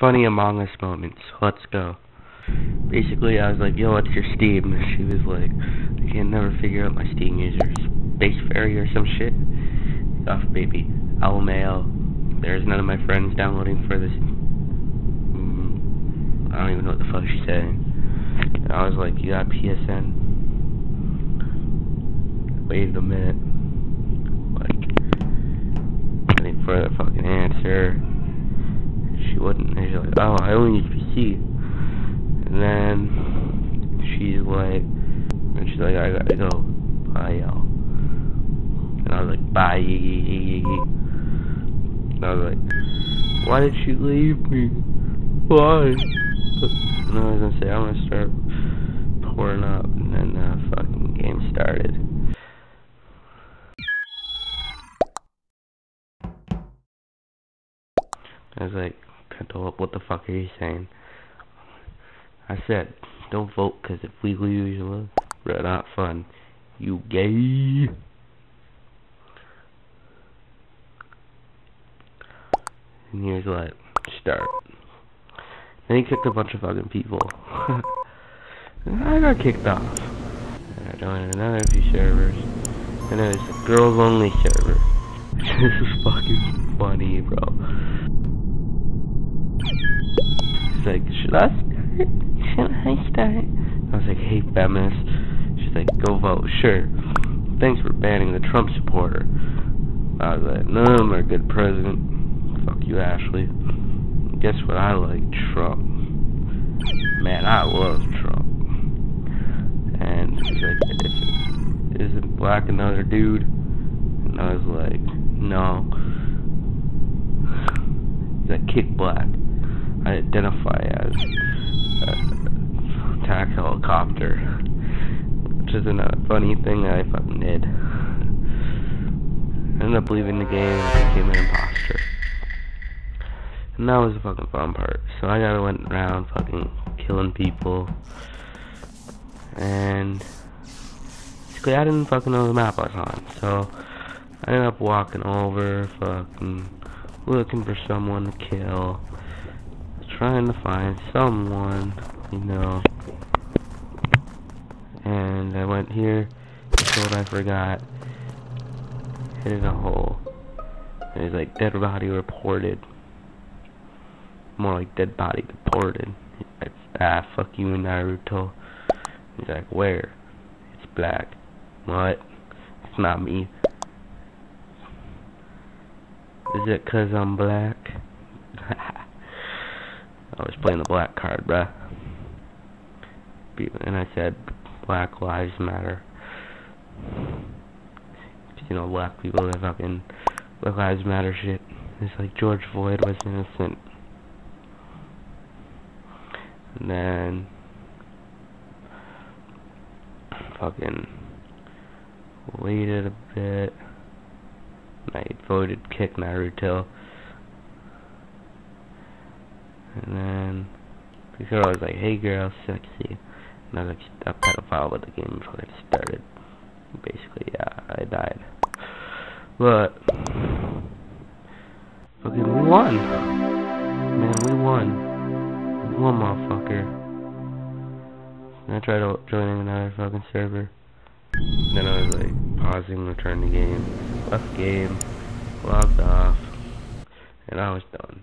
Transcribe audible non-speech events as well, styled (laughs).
funny Among Us moments. Let's go. Basically, I was like, yo, what's your Steam? And she was like, I can never figure out my Steam users. Base Fairy or some shit. Off, baby. LMAO. There's none of my friends downloading for this. Mm, I don't even know what the fuck she's saying. And I was like, you got PSN? Wait a minute. Like, waiting for the fucking answer she wouldn't. And she's like, oh, I only use PC. And then she's like, and she's like, I gotta go. Bye, y'all. And I was like, bye. And I was like, why did she leave me? Why? And I was gonna say, I'm gonna start pouring up. And then the fucking game started. I was like, what the fuck are you saying? I said, don't vote, because if we lose, we're not fun. You gay. And here's what, start. Then he kicked a bunch of fucking people. (laughs) I got kicked off. I joined another few servers. And it was a girls only server. (laughs) this is fucking funny, bro. She's like, should I start? (laughs) Should I start? I was like, hey, feminist. She's like, go vote. Sure. Thanks for banning the Trump supporter. I was like, none of them are good president. Fuck you, Ashley. Guess what I like? Trump. Man, I love Trump. And she's like, isn't black another dude? And I was like, no. He's like, kick black. Identify as a attack helicopter, which isn't a funny thing I fucking did. Ended up leaving the game and became an imposter. And that was the fucking fun part. So I got went around fucking killing people. And basically I didn't fucking know the map I was on. So I ended up walking over, fucking looking for someone to kill trying to find someone, you know. And I went here, told I forgot, hit in a hole. And he's like, dead body reported. More like dead body deported. Like, ah, fuck you, Naruto. He's like, where? It's black. What? It's not me. Is it cause I'm black? (laughs) I was playing the black card, bruh. And I said, Black Lives Matter. You know, black people that fucking Black Lives Matter shit. It's like George Floyd was innocent. And then fucking waited a bit. I voted kick Naruto. And then, sure I was like, hey girl, sexy. And I was like, a pedophile with the game before it started. Basically, yeah, I died. But, fucking we won. Man, we won. Won, motherfucker. And I tried to joining another fucking server. Then I was like, pausing, return the game, left game, logged off, and I was done.